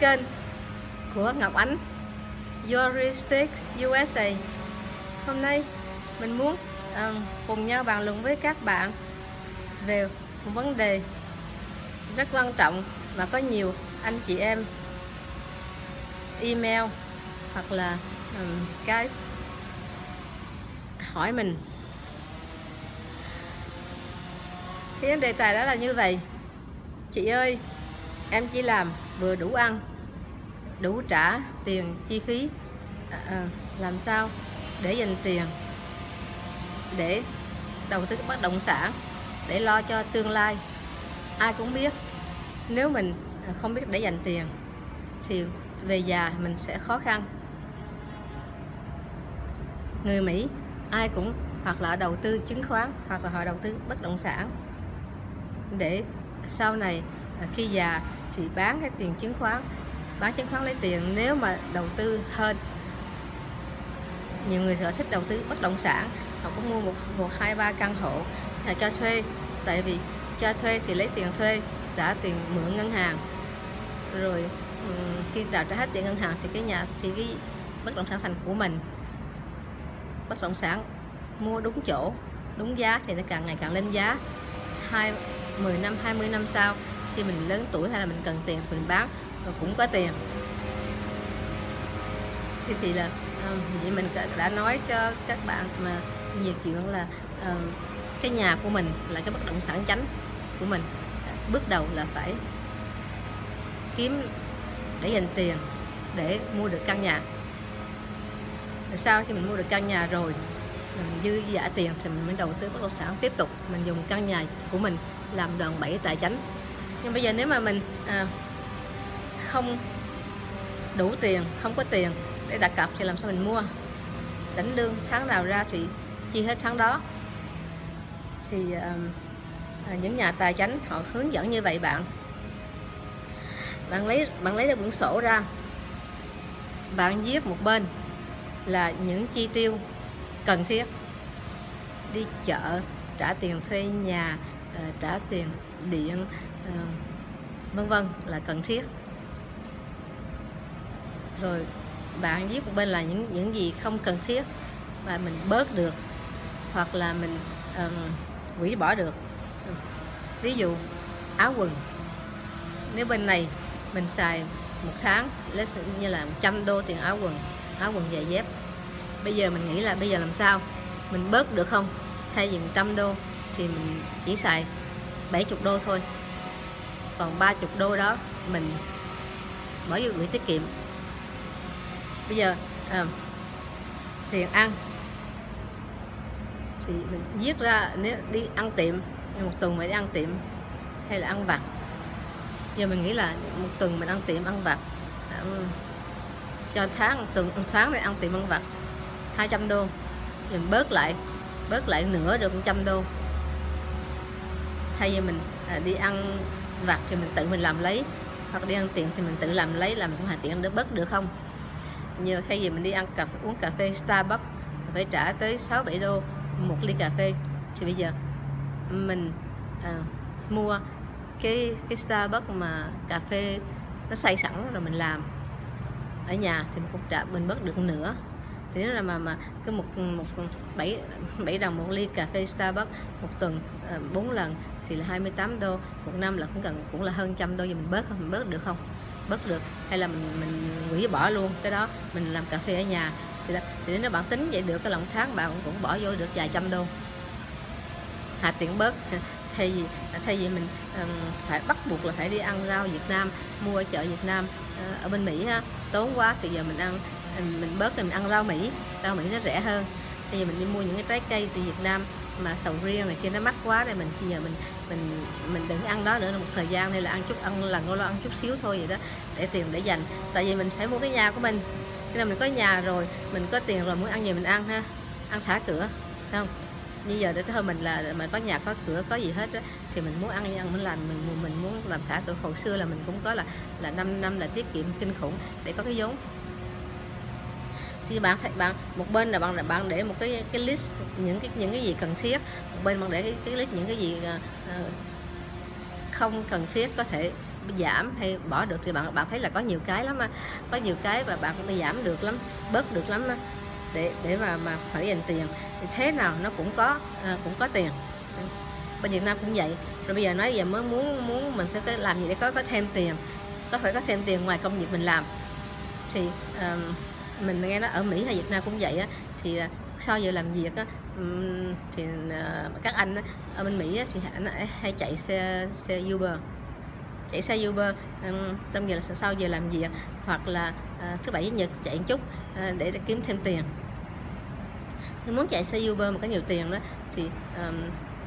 kênh của Ngọc Ánh Heuristics USA Hôm nay mình muốn uh, cùng nhau bàn luận với các bạn về một vấn đề rất quan trọng và có nhiều anh chị em email hoặc là um, Skype hỏi mình. Cái đề tài đó là như vậy. Chị ơi em chỉ làm vừa đủ ăn đủ trả tiền chi phí à, à, làm sao để dành tiền để đầu tư bất động sản để lo cho tương lai? Ai cũng biết nếu mình không biết để dành tiền thì về già mình sẽ khó khăn. Người Mỹ ai cũng hoặc là đầu tư chứng khoán hoặc là họ đầu tư bất động sản để sau này khi già thì bán cái tiền chứng khoán bán chứng khoán lấy tiền nếu mà đầu tư hơn. Nhiều người sở thích đầu tư bất động sản, họ cũng mua một một, hai, ba căn hộ là cho thuê. Tại vì cho thuê thì lấy tiền thuê, trả tiền mượn ngân hàng. Rồi khi trả trả hết tiền ngân hàng thì cái nhà, thì cái bất động sản thành của mình. Bất động sản mua đúng chỗ, đúng giá thì nó càng ngày càng lên giá. Hai 10 năm 20 năm sau, khi mình lớn tuổi hay là mình cần tiền thì mình bán và cũng có tiền. Thì thì là ờ, vậy mình đã nói cho các bạn mà nhiều chuyện là ờ, cái nhà của mình là cái bất động sản chánh của mình. Bước đầu là phải kiếm để dành tiền để mua được căn nhà. Sau khi mình mua được căn nhà rồi mình dư giả tiền thì mình mới đầu tư bất động sản tiếp tục. Mình dùng căn nhà của mình làm đòn bẩy tài chính nhưng bây giờ nếu mà mình à, không đủ tiền không có tiền để đặt cọc thì làm sao mình mua? Đánh lương tháng nào ra thì chi hết tháng đó. Thì uh, những nhà tài chính họ hướng dẫn như vậy bạn. Bạn lấy bạn lấy ra quyển sổ ra bạn viết một bên là những chi tiêu cần thiết. Đi chợ trả tiền thuê nhà ờ, trả tiền điện ờ, vân vân là cần thiết rồi bạn viết một bên là những những gì không cần thiết và mình bớt được hoặc là mình um, hủy bỏ được. Ví dụ áo quần. Nếu bên này mình xài một tháng lấy như là 100 đô tiền áo quần áo quần giày dép bây giờ mình nghĩ là bây giờ làm sao? Mình bớt được không? Thay vì 100 đô thì mình chỉ xài 70 đô thôi. Còn 30 đô đó mình mở vô gửi tiết kiệm bây giờ à, tiền ăn thì mình viết ra nếu đi ăn tiệm một tuần mình đi ăn tiệm hay là ăn vặt. Giờ mình nghĩ là một tuần mình ăn tiệm ăn vặt. À, ừ. cho tháng một tuần ăn tháng này ăn tiệm ăn vặt. 200 đô. Mình bớt lại bớt lại nửa được 100 đô. Thay vì mình à, đi ăn vặt thì mình tự mình làm lấy hoặc đi ăn tiệm thì mình tự làm lấy làm cũng hà tiện được bớt được không? Nhiều thay vì mình đi ăn cà phê, uống cà phê Starbucks phải trả tới 6 7 đô một ly cà phê. Thì bây giờ mình à, mua cái cái Starbucks mà cà phê nó xay sẵn rồi mình làm. Ở nhà thì mình cũng trả mình bớt được nữa. Thì nếu là mà mà cái một một bảy bảy đồng một ly cà phê Starbucks một tuần à, bốn lần thì là 28 đô. Một năm là cũng gần cũng là hơn trăm đô. Thì mình bớt không mình bớt được không? Bớt được hay là mình mình hủy bỏ luôn cái đó mình làm cà phê ở nhà. Thì, đó, thì nếu bạn tính vậy được cái lòng tháng bạn cũng bỏ vô được vài trăm đô. Hạ tiện bớt. Thay vì thay vì mình um, phải bắt buộc là phải đi ăn rau Việt Nam mua ở chợ Việt Nam uh, ở bên Mỹ ha, tốn quá thì giờ mình ăn mình bớt thì mình ăn rau Mỹ. Rau Mỹ nó rẻ hơn. Bây giờ mình đi mua những cái trái cây từ Việt Nam mà sầu riêng này kia nó mắc quá thì mình bây giờ mình mình mình đừng ăn đó nữa một thời gian nên là ăn chút ăn lần lo ăn chút xíu thôi vậy đó để tiền để dành. Tại vì mình phải mua cái nhà của mình. Khi nào mình có nhà rồi mình có tiền rồi muốn ăn gì mình ăn ha. Ăn thả cửa không? Như giờ để thôi mình là mình có nhà có cửa có gì hết đó, thì mình muốn ăn gì ăn mình làm mình mình muốn làm thả cửa. Hồi xưa là mình cũng có là là 5 năm là tiết kiệm kinh khủng để có cái vốn chứ bạn thấy bạn một bên là bạn là bạn để một cái cái list những cái những cái gì cần thiết. Một bên bạn để cái, cái list những cái gì uh, không cần thiết có thể giảm hay bỏ được. Thì bạn bạn thấy là có nhiều cái lắm mà có nhiều cái và bạn cũng giảm được lắm bớt được lắm mà. để để mà mà phải dành tiền. Thì thế nào nó cũng có uh, cũng có tiền. Bên Việt Nam cũng vậy. Rồi bây giờ nói giờ mới muốn muốn mình phải làm gì để có có thêm tiền. Có phải có thêm tiền ngoài công việc mình làm. Thì um, mình nghe nói ở Mỹ hay Việt Nam cũng vậy á thì à, sau giờ làm việc á thì à, các anh ở bên Mỹ á, thì anh hay chạy xe xe Uber. Chạy xe Uber trong giờ là sau giờ làm việc hoặc là à, thứ bảy chủ nhật chạy một chút để, để kiếm thêm tiền. Thì muốn chạy xe Uber mà có nhiều tiền đó thì um,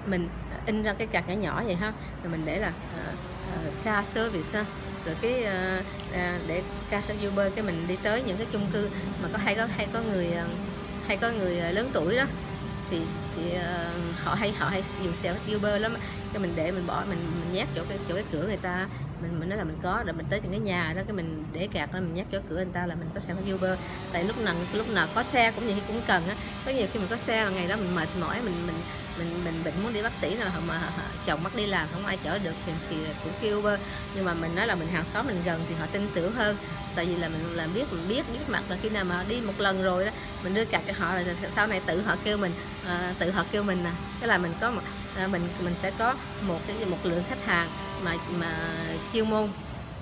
mình in ra cái card nhỏ nhỏ vậy ha. Rồi mình để là ờ, ờ, uh, uh, car service ha. Rồi cái uh, uh, để car service Uber cái mình đi tới những cái chung cư mà có hay có hay có người uh, hay có người lớn tuổi đó. Thì thì uh, họ hay họ hay dùng xe Uber lắm cái mình để mình bỏ mình mình nhét chỗ cái chỗ cái cửa người ta mình mình nói là mình có rồi mình tới những cái nhà đó cái mình để cạc đó mình nhắc chỗ cửa người ta là mình có xe có Uber. Tại lúc nào lúc nào có xe cũng như cũng cần á. Có nhiều khi mình có xe mà ngày đó mình mệt mỏi mình mình mình mình bệnh muốn đi bác sĩ nào mà chồng mất đi làm không ai chở được thì thì cũng kêu Uber nhưng mà mình nói là mình hàng xóm mình gần thì họ tin tưởng hơn. Tại vì là mình làm biết mình biết biết mặt là khi nào mà đi một lần rồi đó mình đưa cạc cho họ rồi sau này tự họ kêu mình à, tự họ kêu mình nè. Cái là mình có một à, mình mình sẽ có một cái một lượng khách hàng mà mà chuyên môn.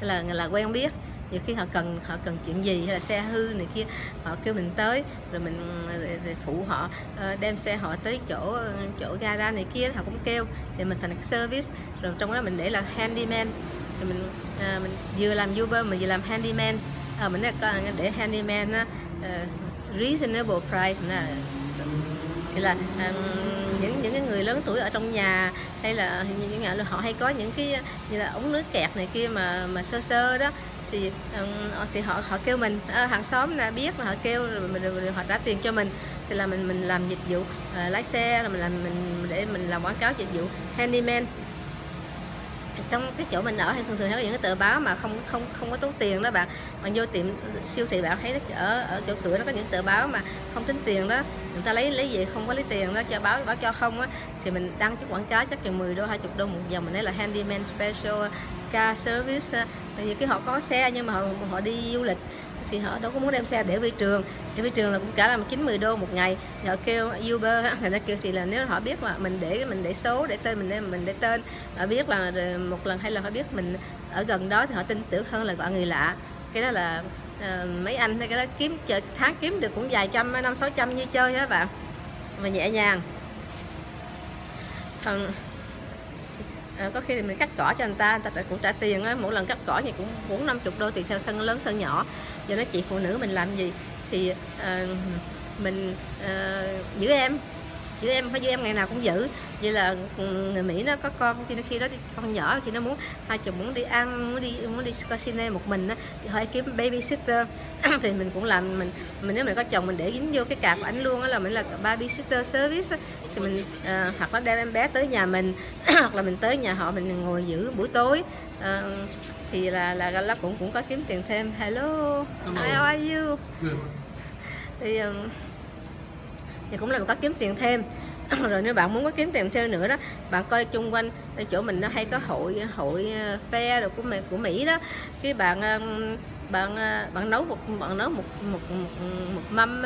Là là quen biết nhiều khi họ cần họ cần chuyện gì hay là xe hư này kia họ kêu mình tới rồi mình rồi phụ họ ờ, đem xe họ tới chỗ chỗ gara này kia họ cũng kêu. Thì mình thành service rồi trong đó mình để là handyman. Thì mình à, mình vừa làm Uber mình vừa làm handyman. À, mình để handyman á, uh, reasonable price là thì là um, những những cái người lớn tuổi ở trong nhà hay là những nhà họ hay có những cái như là ống nước kẹt này kia mà mà sơ sơ đó thì ờ, thì họ họ kêu mình à, hàng xóm là biết là họ kêu rồi, mình, rồi, rồi họ trả tiền cho mình. Thì là mình mình làm dịch vụ ờ, lái xe là mình làm mình để mình làm quảng cáo dịch vụ handyman. Trong cái chỗ mình ở hay thường thường có những cái tờ báo mà không không không có tốn tiền đó bạn. Bạn vô tiệm siêu thị bạn thấy ở ở chỗ cửa nó có những tờ báo mà không tính tiền đó. Người ta lấy lấy gì không có lấy tiền đó cho báo báo cho không á thì mình đăng chút quảng cáo chắc chừng 10 đô 20 đô một giờ mình lấy là handyman special car service vì cái họ có xe nhưng mà họ họ đi du lịch thì họ đâu có muốn đem xe để về trường. Để về trường là cũng cả là chín mười đô một ngày. Thì họ kêu Uber thì nó kêu thì là nếu họ biết là mình để mình để số để tên mình để mình để tên họ biết là một lần hay là họ biết mình ở gần đó thì họ tin tưởng hơn là gọi người lạ. Cái đó là uh, mấy anh cái đó kiếm chờ tháng kiếm được cũng vài trăm năm sáu trăm như chơi đó bạn. Mà nhẹ nhàng. Um, à, có khi thì mình cắt cỏ cho người ta người ta cũng trả tiền á. Mỗi lần cắt cỏ thì cũng bốn năm chục đô tùy theo sân lớn sân nhỏ. Giờ nói chị phụ nữ mình làm gì thì à, mình à, giữ em giữ em phải giữ em ngày nào cũng giữ. Vậy là người mỹ nó có con khi nó khi đó đi con nhỏ khi nó muốn hai chồng muốn đi ăn muốn đi muốn đi coi cine một mình á thì hỏi kiếm babysitter. Thì mình cũng làm mình mình nếu mình có chồng mình để dính vô cái cạc của ảnh luôn á là mình là babysitter service thì mình à, hoặc là đem em bé tới nhà mình hoặc là mình tới nhà họ mình ngồi giữ buổi tối. À, thì là là là cũng cũng có kiếm tiền thêm. Hello, hello. how are you? Thì um, thì cũng là có kiếm tiền thêm. Rồi nếu bạn muốn có kiếm tiền thêm nữa đó bạn coi chung quanh chỗ mình nó hay có hội hội ờ, phe rồi của của Mỹ đó. Cái bạn ờ, bạn ờ, bạn nấu một bạn nấu một một một, một mâm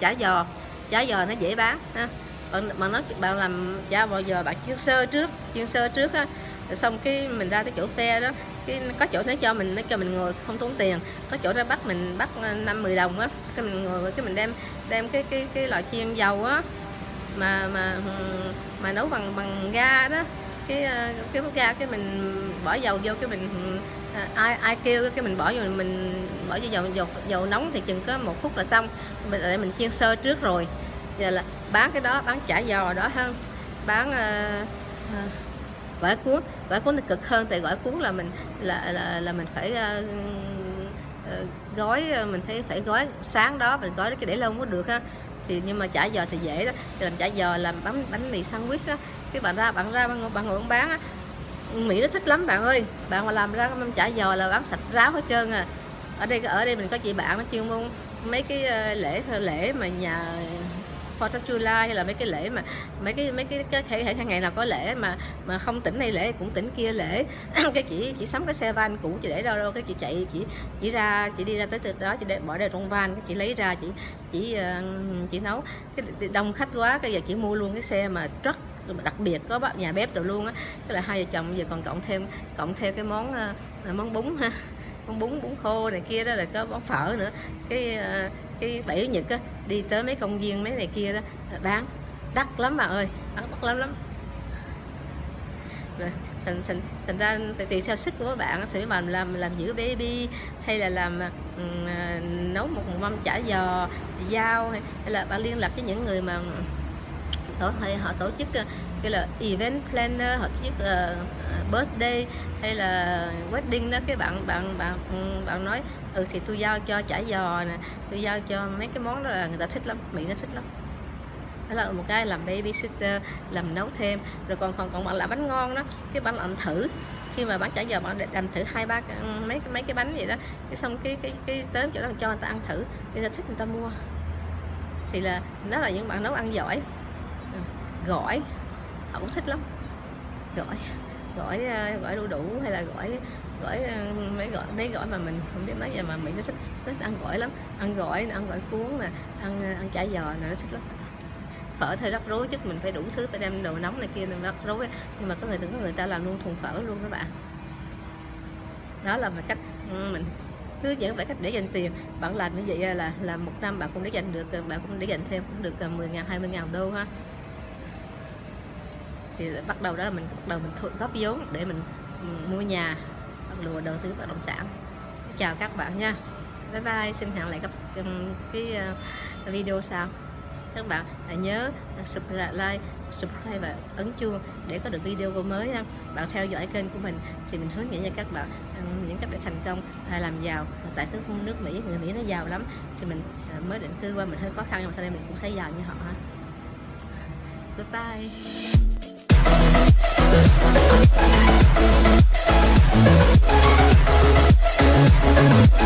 chả giò. Chả giò nó dễ bán ha. Bạn bạn nói bạn làm chả bò giò bạn chiên sơ trước chiên sơ trước á. Xong cái mình ra cái chỗ phe đó cái có chỗ nó cho mình nó cho mình ngồi không tốn tiền. Có chỗ ra bắt mình bắt ờ, năm mười đồng á cái mình ngồi cái mình đem đem cái cái cái loại chiên dầu á mà mà mà nấu bằng bằng ga đó. Cái ờ, cái bếp ga cái mình bỏ dầu vô cái mình ờ, ai ai kêu cái mình bỏ vô mình bỏ vô dầu dầu dầu nóng thì chừng có một phút là xong. Mình để mình chiên sơ trước rồi. Giờ là bán cái đó bán chả giò đó hơn bán uh, uh, gỏi cuốn. Gỏi cuốn thì cực hơn tại gỏi cuốn là mình là là là mình phải uh, uh, gói ờ, mình phải phải gói sáng đó mình gói cái để lâu có được ha. Thì nhưng mà chả giò thì dễ đó. Thì làm chả giò làm bánh bánh mì sandwich á cái bạn ra bạn ra bạn, bạn ngồi bạn bán á. Mỹ nó thích lắm bạn ơi. Bạn mà làm ra mâm chả giò là bán sạch ráo hết trơn à. Ở đây ở đây mình có chị bạn nó chuyên môn mấy cái lễ lễ mà nhà Fourth of July hay là mấy cái lễ mà mấy cái mấy cái cái thể ngày nào có lễ mà mà không tỉnh này lễ cũng tỉnh kia lễ. Cái chị chỉ sắm cái xe van cũ chị để đâu đâu, cái chị chạy, chị chỉ ra, chị đi ra tới từ đó, chị để, bỏ đây trong van, cái chị lấy ra, chị chỉ ờ, chị nấu. Cái đông khách quá, cái giờ chị mua luôn cái xe mà truck đặc biệt có nhà bếp rồi luôn á. Cái là hai vợ chồng giờ còn cộng thêm cộng thêm cái món ờ, món bún ha, món bún bún khô này kia đó là có món phở nữa. Cái ờ, cái bảy nhật á đi tới mấy công viên mấy này kia đó bán. Đắt lắm mà ơi bán đắt lắm lắm. Rồi thành thành thành ra tùy theo sức của các bạn thì mà làm làm giữ baby hay là làm um, nấu một mâm chả giò dao hay, hay là bạn liên lạc với những người mà tổ hay họ tổ chức ờ, cái là event planner họ tổ chức uh, birthday hay là wedding đó. Cái bạn bạn bạn ừ, bạn nói ừ thì tôi giao cho chả giò nè tôi giao cho mấy cái món đó là người ta thích lắm mỹ nó thích lắm. Đó là một cái làm babysitter làm nấu thêm. Rồi còn còn còn bạn làm bánh ngon đó cái bạn làm thử. Khi mà bán chả giò bạn làm thử hai ba ừ, mấy mấy cái bánh vậy đó. Cái xong cái cái cái tới chỗ đó cho người ta ăn thử người ta thích người ta mua. Thì là nó là những bạn nấu ăn giỏi gỏi. Họ cũng thích lắm. Gỏi gỏi ờ, gỏi đu đủ hay là gỏi gỏi ờ, mấy gỏi mấy gỏi mà mình không biết nói giờ mà mình nó thích nó thích ăn gỏi lắm. Ăn gỏi ăn gỏi cuốn nè, ăn ờ, ăn chả giò nè, nó thích lắm. Phở thì rắc rối chứ mình phải đủ thứ phải đem đồ nóng này kia rắc rối. Nhưng mà có người có người ta làm luôn thùng phở luôn các bạn. Đó là một cách ừ, mình hướng dẫn phải cách để dành tiền. Bạn làm như vậy là là một năm bạn cũng để dành được, bạn cũng để dành thêm cũng được 10 ngàn 20 ngàn đô ha thì bắt đầu đó là mình bắt đầu mình thu, góp vốn để mình, mua nhà bắt đầu đầu tư bất động sản. Chào các bạn nha. Bye bye xin hẹn lại gặp cái ờ, video sau. Các bạn hãy nhớ à, subscribe like subscribe và ấn chuông để có được video mới nha. Bạn theo dõi kênh của mình thì mình hướng dẫn cho các bạn những cách để thành công à, làm giàu. Tại nước nước Mỹ người Mỹ nó giàu lắm thì mình à, mới định cư qua mình hơi khó khăn nhưng mà sau đây mình cũng sẽ giàu như họ ha. Bye. We'll be right back.